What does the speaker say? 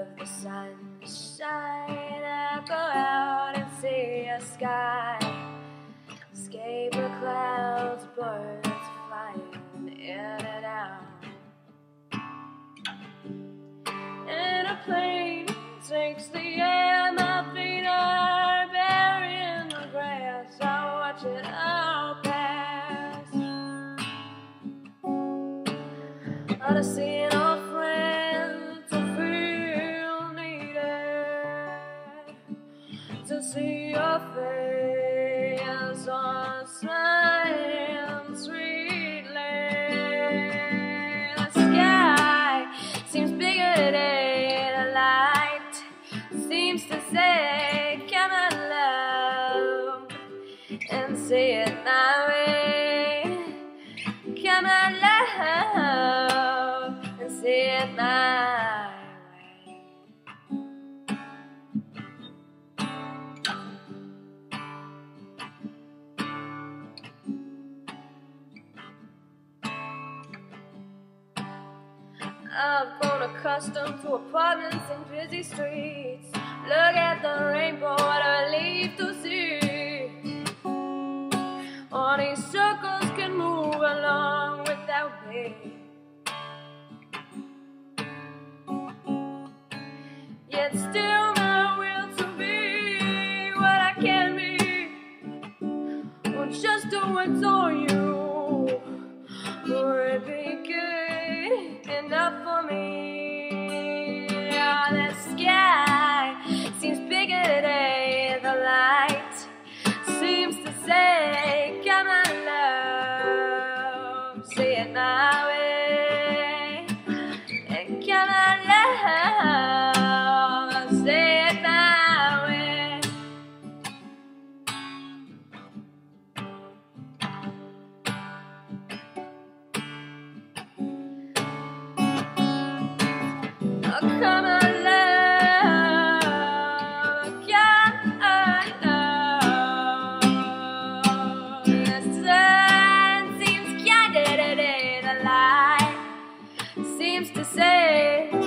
of the sunshine, I go out and see a sky. Escape the clouds, birds flying in and out. And a plane takes the air, my feet are buried in the grass. I watch it all pass. Odyssey and all. To see your face on sand sweetly. The sky seems bigger today. The light seems to say, Come on, love, and say it my way. Come on, love, and say it my I've grown accustomed to apartments and busy streets. Look at the rainbow, what a relief to see. All these circles can move along without me. Yet still my will to be what I can be. Or just do what's on you. Would it good enough for me. Oh, the sky seems bigger today. The light seems to say, Come on, love, say it now. the sun seems guided in a light, seems to say.